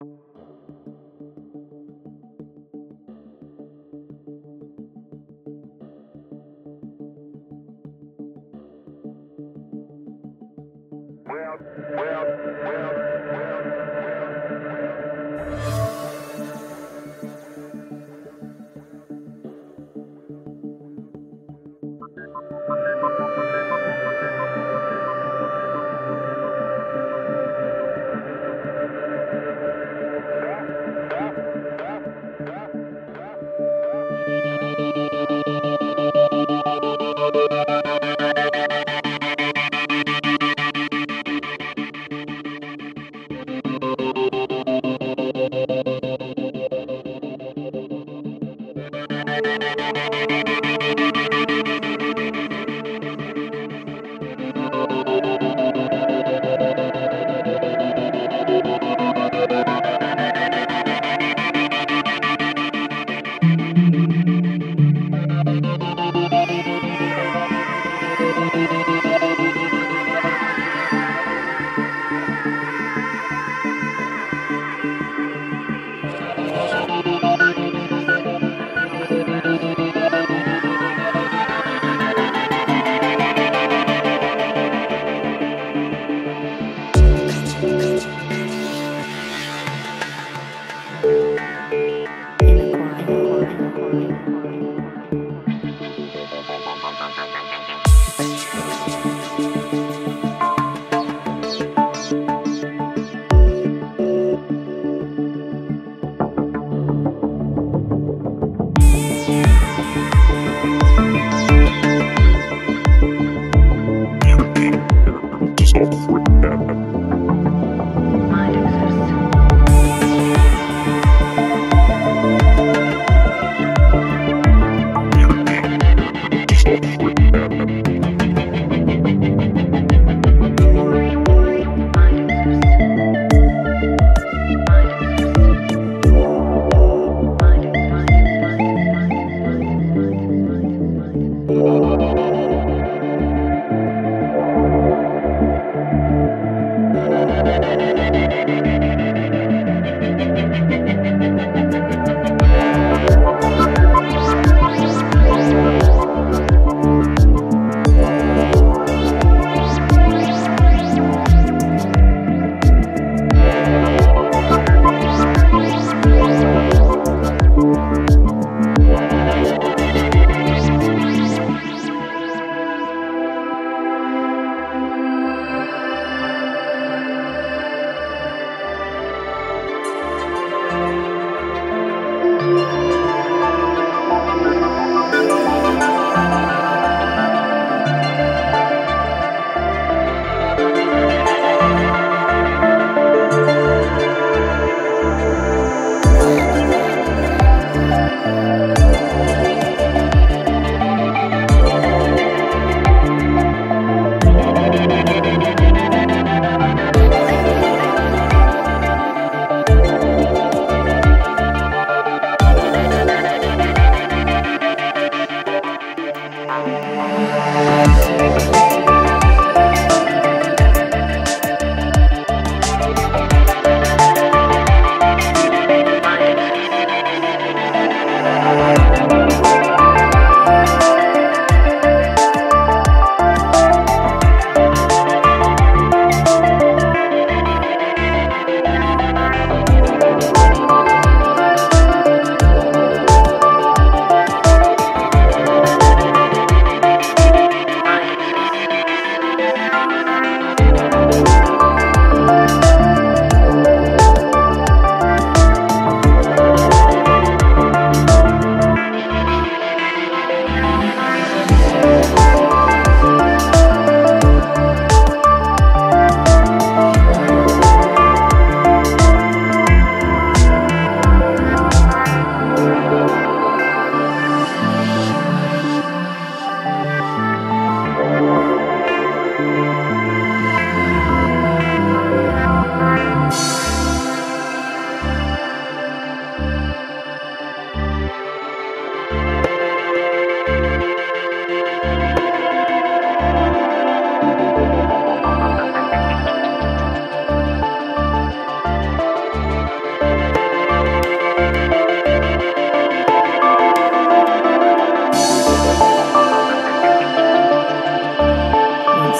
Thank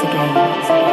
again.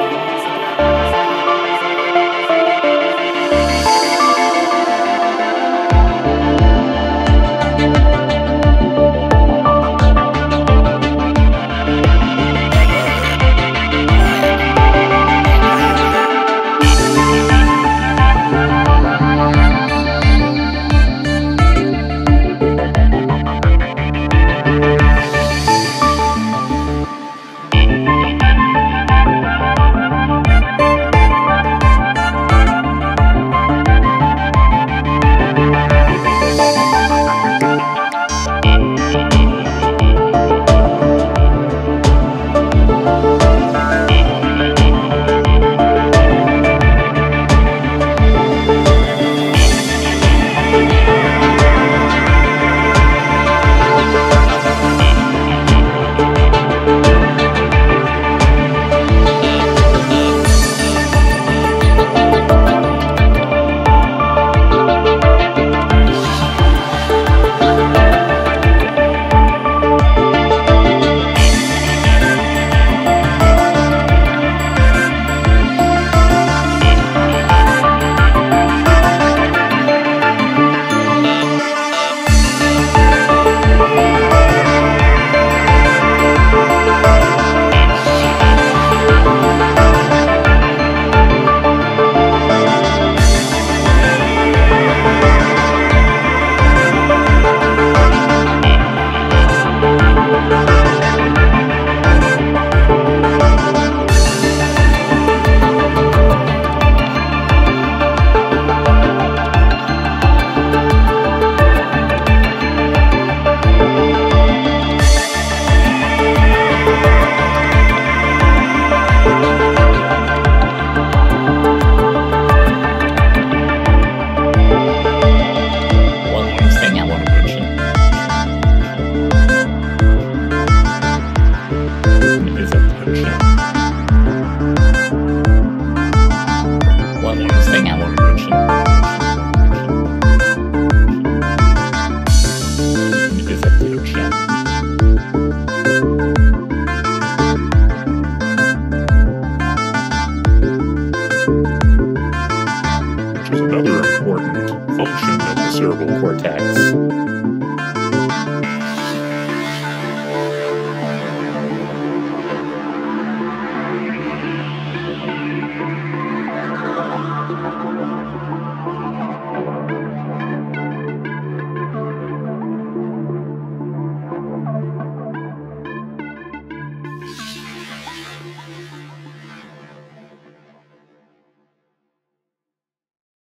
which is another important function of the cerebral cortex.